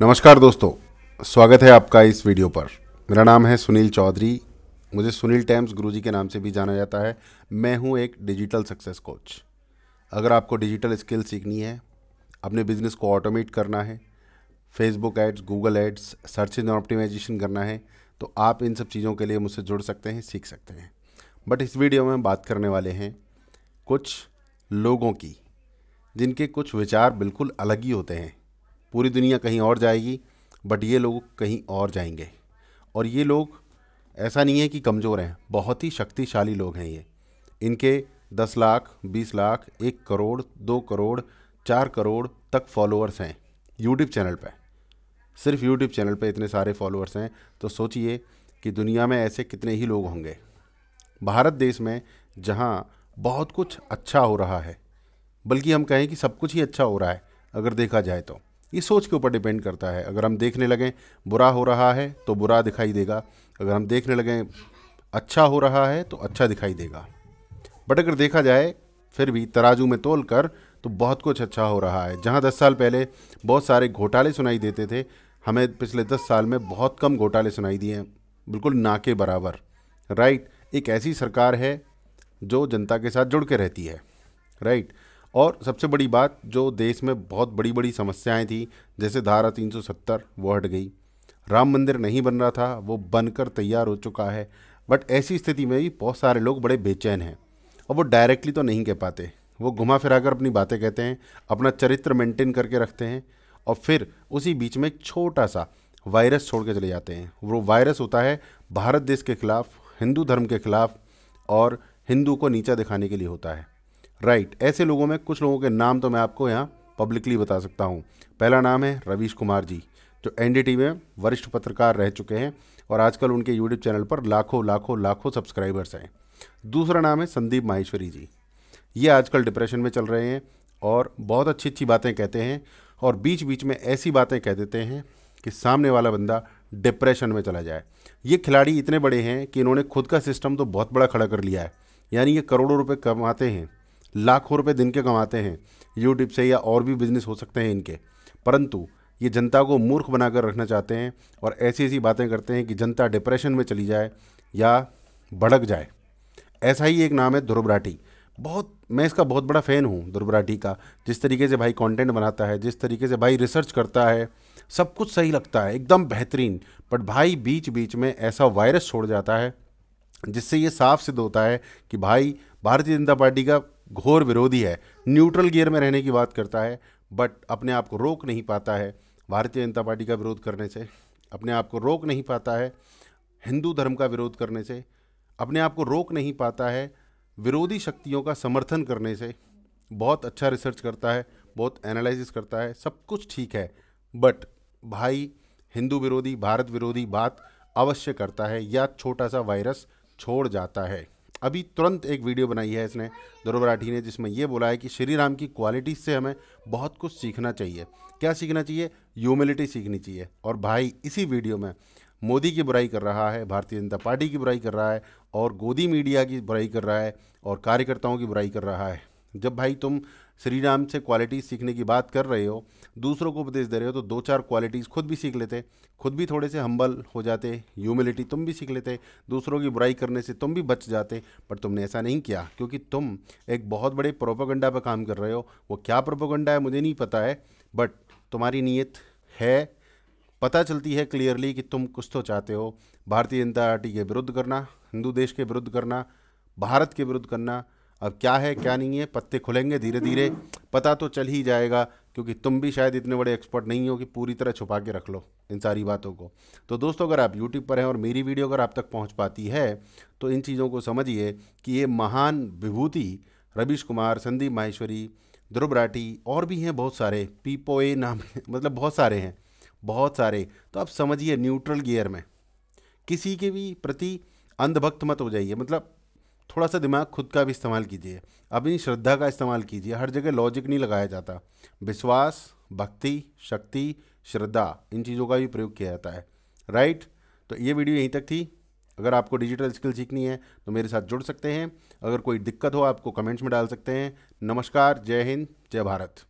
नमस्कार दोस्तों, स्वागत है आपका इस वीडियो पर। मेरा नाम है सुनील चौधरी। मुझे सुनील टाइम्स गुरुजी के नाम से भी जाना जाता है। मैं हूँ एक डिजिटल सक्सेस कोच। अगर आपको डिजिटल स्किल सीखनी है, अपने बिज़नेस को ऑटोमेट करना है, Facebook ads, Google ads, search engine optimisation करना है तो आप इन सब चीज़ों के लिए मुझसे जुड़ सकते हैं, सीख सकते हैं। बट इस वीडियो में बात करने वाले हैं कुछ लोगों की, जिनके कुछ विचार बिल्कुल अलग ही होते हैं। पूरी दुनिया कहीं और जाएगी बट ये लोग कहीं और जाएँगे। और ये लोग, ऐसा नहीं है कि कमज़ोर हैं, बहुत ही शक्तिशाली लोग हैं ये। इनके दस लाख, बीस लाख, एक करोड़, दो करोड़, चार करोड़ तक फॉलोअर्स हैं यूट्यूब चैनल पे। सिर्फ़ यूट्यूब चैनल पे इतने सारे फॉलोअर्स हैं तो सोचिए कि दुनिया में ऐसे कितने ही लोग होंगे। भारत देश में जहाँ बहुत कुछ अच्छा हो रहा है, बल्कि हम कहें कि सब कुछ ही अच्छा हो रहा है, अगर देखा जाए तो। ये सोच के ऊपर डिपेंड करता है। अगर हम देखने लगें, बुरा हो रहा है तो बुरा दिखाई देगा। अगर हम देखने लगें अच्छा हो रहा है तो अच्छा दिखाई देगा। बट अगर देखा जाए, फिर भी तराजू में तोल कर तो बहुत कुछ अच्छा हो रहा है। जहाँ दस साल पहले बहुत सारे घोटाले सुनाई देते थे, हमें पिछले दस साल में बहुत कम घोटाले सुनाई दिए हैं। बिल्कुल ना के बराबर। राइट, एक ऐसी सरकार है, जो जनता के साथ जुड़ के रहती है। राइट और सबसे बड़ी बात, जो देश में बहुत बड़ी बड़ी समस्याएँ थी, जैसे धारा 370 वो हट गई। राम मंदिर नहीं बन रहा था, वो बनकर तैयार हो चुका है। बट ऐसी स्थिति में भी बहुत सारे लोग बड़े बेचैन हैं। और वो डायरेक्टली तो नहीं कह पाते। वो घुमा फिरा कर अपनी बातें कहते हैं, अपना चरित्र मेंटेन करके रखते हैं और फिर उसी बीच में एक छोटा सा वायरस छोड़ के चले जाते हैं। वो वायरस होता है भारत देश के खिलाफ, हिंदू धर्म के खिलाफ और हिंदू को नीचा दिखाने के लिए होता है। राइट right, ऐसे लोगों में कुछ लोगों के नाम तो मैं आपको यहाँ पब्लिकली बता सकता हूँ। पहला नाम है रवीश कुमार जी जो एन में वरिष्ठ पत्रकार रह चुके हैं और आजकल उनके यूट्यूब चैनल पर लाखों लाखों लाखों सब्सक्राइबर्स हैं। दूसरा नाम है संदीप माहेश्वरी जी। ये आजकल डिप्रेशन में चल रहे हैं और बहुत अच्छी अच्छी बातें कहते हैं और बीच बीच में ऐसी बातें कह देते हैं कि सामने वाला बंदा डिप्रेशन में चला जाए। ये खिलाड़ी इतने बड़े हैं कि इन्होंने खुद का सिस्टम तो बहुत बड़ा खड़ा कर लिया है। यानी ये करोड़ों रुपए कमाते हैं। लाखों रुपए दिन के कमाते हैं। यूट्यूब से या और भी बिज़नेस हो सकते हैं इनके। परंतु ये जनता को मूर्ख बनाकर रखना चाहते हैं और ऐसी ऐसी बातें करते हैं कि जनता डिप्रेशन में चली जाए या भड़क जाए। ऐसा ही एक नाम है ध्रुव राठी। बहुत, मैं इसका बहुत बड़ा फ़ैन हूँ ध्रुव राठी का। जिस तरीके से भाई कंटेंट बनाता है, जिस तरीके से भाई रिसर्च करता है, सब कुछ सही लगता है, एकदम बेहतरीन। बट भाई बीच बीच में ऐसा वायरस छोड़ जाता है, जिससे ये साफ़ सिद्ध होता है कि भाई, भारतीय जनता पार्टी का घोर विरोधी है। न्यूट्रल गियर में रहने की बात करता है बट अपने आप को रोक नहीं पाता है भारतीय जनता पार्टी का विरोध करने से। अपने आप को रोक नहीं पाता है हिंदू धर्म का विरोध करने से। अपने आप को रोक नहीं पाता है विरोधी शक्तियों का समर्थन करने से। बहुत अच्छा रिसर्च करता है, बहुत एनालिसिस करता है, सब कुछ ठीक है। बट भाई, हिंदू विरोधी, भारत विरोधी बात अवश्य करता है, या छोटा सा वायरस छोड़ जाता है। अभी तुरंत एक वीडियो बनाई है इसने ध्रुव राठी ने, जिसमें यह बोला है कि श्री राम की क्वालिटीज़ से हमें बहुत कुछ सीखना चाहिए। क्या सीखना चाहिए? ह्यूमिलिटी सीखनी चाहिए। और भाई, इसी वीडियो में मोदी की बुराई कर रहा है, भारतीय जनता पार्टी की बुराई कर रहा है, और गोदी मीडिया की बुराई कर रहा है, और कार्यकर्ताओं की बुराई कर रहा है। जब भाई तुम श्री राम से क्वालिटीज़ सीखने की बात कर रहे हो, दूसरों को उपदेश दे रहे हो तो दो चार क्वालिटीज़ खुद भी सीख लेते। खुद भी थोड़े से हम्बल हो जाते ह्यूमिलिटी तुम भी सीख लेते, दूसरों की बुराई करने से तुम भी बच जाते। पर तुमने ऐसा नहीं किया, क्योंकि तुम एक बहुत बड़े प्रोपोगंडा पर काम कर रहे हो। वो क्या प्रोपोगंडा है मुझे नहीं पता है बट तुम्हारी नीयत है। पता चलती है क्लियरली कि तुम कुछ तो चाहते हो। भारतीय जनता पार्टी के विरुद्ध करना, हिंदू देश के विरुद्ध करना, भारत के विरुद्ध करना अब क्या है, क्या नहीं है, पत्ते खुलेंगे धीरे धीरे। पता तो चल ही जाएगा, क्योंकि तुम भी शायद इतने बड़े एक्सपर्ट नहीं हो कि पूरी तरह छुपा के रख लो इन सारी बातों को। तो दोस्तों, अगर आप यूट्यूब पर हैं और मेरी वीडियो अगर आप तक पहुँच पाती है तो इन चीज़ों को समझिए कि ये महान विभूति रवीश कुमार, संदीप माहेश्वरी, ध्रुव राठी और भी हैं बहुत सारे। पीपोए नाम मतलब बहुत सारे हैं, बहुत सारे। तो आप समझिए न्यूट्रल गियर में, किसी के भी प्रति अंधभक्त मत हो जाइए। मतलब थोड़ा सा दिमाग खुद का भी इस्तेमाल कीजिए। अपनी श्रद्धा का इस्तेमाल कीजिए। हर जगह लॉजिक नहीं लगाया जाता। विश्वास, भक्ति, शक्ति, श्रद्धा, इन चीज़ों का भी प्रयोग किया जाता है। राइट तो ये वीडियो यहीं तक थी। अगर आपको डिजिटल स्किल सीखनी है तो मेरे साथ जुड़ सकते हैं। अगर कोई दिक्कत हो आपको कमेंट्स में डाल सकते हैं। नमस्कार, जय हिंद, जय भारत।